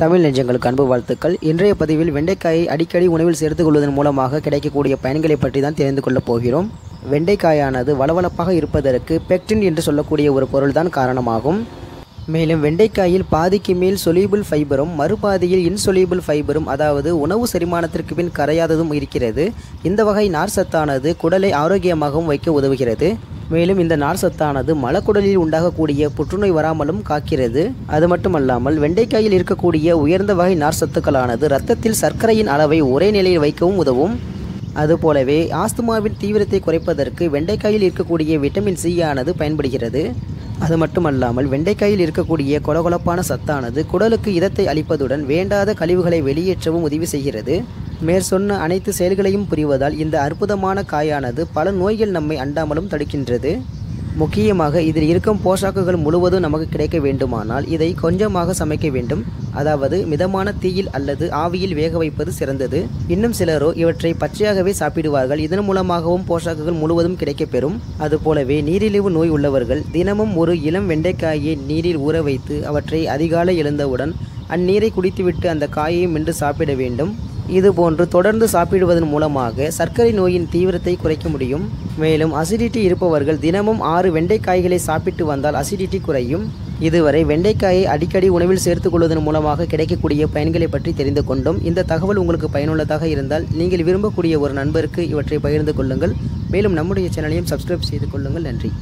தமிழ் நெஞ்சங்களுக்கு அன்பு வாழ்த்துக்கள். இன்றைய பதிவில் வெண்டைக்காயை அடிக்கடி உணவில் சேர்த்துக் கொள்வதன் மூலமாக கிடைக்கக்கூடிய பயன்களை பற்றி தான் தெரிந்து கொள்ளப் போகிறோம். வெண்டைக்காயானது வளவளப்பாக இருப்பதற்கு பெக்டின் என்று சொல்லக்கூடிய ஒரு பொருள்தான் காரணமாகும். மேலும் வெண்டைக்காயில் பாதிக்கு மேல் சொலியூபிள் ஃபைபரும் மறுபாதியில் இன்சொலியூபிள் ஃபைபரும் அதாவது உணவு செரிமானத்திற்கு பின் கரையாததும் இருக்கிறது. இந்த வகை நார் சத்தானது குடலை ஆரோக்கியமாகவும் வைக்க உதவுகிறது. மேலும் இந்த நார் சத்தானது மலக்குடலில் உண்டாகக்கூடிய புற்றுநோய் வராமலும் காக்கிறது. அது மட்டுமல்லாமல் வெண்டைக்காயில் இருக்கக்கூடிய உயர்ந்த வகை நார் சத்துக்களானது இரத்தத்தில் சர்க்கரையின் அளவை ஒரே நிலையில் வைக்கவும் உதவும். அதுபோலவே ஆஸ்துமாவின் தீவிரத்தை குறைப்பதற்கு வெண்டைக்காயில் இருக்கக்கூடிய விட்டமின் சி ஆனது பயன்படுகிறது. அது மட்டுமல்லாமல் வெண்டைக்காயில் இருக்கக்கூடிய கொலகொலப்பான சத்தானது குடலுக்கு இதத்தை அளிப்பதுடன் வேண்டாத கழிவுகளை வெளியேற்றவும் உதவி செய்கிறது. மேற்சொன்ன அனைத்து செயல்களையும் புரிவதால் இந்த அற்புதமான காயானது பல நோய்கள் நம்மை அண்டாமலும் தடுக்கின்றது. முக்கியமாக இதில் இருக்கும் போஷாக்குகள் முழுவதும் நமக்கு கிடைக்க வேண்டுமானால் இதை கொஞ்சமாக சமைக்க வேண்டும். அதாவது மிதமான தீயில் அல்லது ஆவியில் வேக வைப்பது சிறந்தது. இன்னும் சிலரோ இவற்றை பச்சையாகவே சாப்பிடுவார்கள். இதன் மூலமாகவும் போஷாக்குகள் முழுவதும் கிடைக்கப்பெறும். அதுபோலவே நீரிழிவு நோய் உள்ளவர்கள் தினமும் ஒரு இளம் வெண்டைக்காயை நீரில் ஊற வைத்து அவற்றை அதிகாலை எழுந்தவுடன் அந்நீரை குடித்துவிட்டு அந்த காயையும் மென்று சாப்பிட வேண்டும். இதுபோன்று தொடர்ந்து சாப்பிடுவதன் மூலமாக சர்க்கரை நோயின் தீவிரத்தை குறைக்க முடியும். மேலும் அசிடிட்டி இருப்பவர்கள் தினமும் ஆறு வெண்டைக்காய்களை சாப்பிட்டு வந்தால் அசிடிட்டி குறையும். இதுவரை வெண்டைக்காயை அடிக்கடி உணவில் சேர்த்துக் கொள்வதன் மூலமாக கிடைக்கக்கூடிய பயன்களை பற்றி தெரிந்து கொண்டோம். இந்த தகவல் உங்களுக்கு பயனுள்ளதாக இருந்தால் நீங்கள் விரும்பக்கூடிய ஒரு நண்பருக்கு இவற்றை பகிர்ந்து கொள்ளுங்கள். மேலும் நம்முடைய சேனலையும் சப்ஸ்கிரைப் செய்து கொள்ளுங்கள். நன்றி.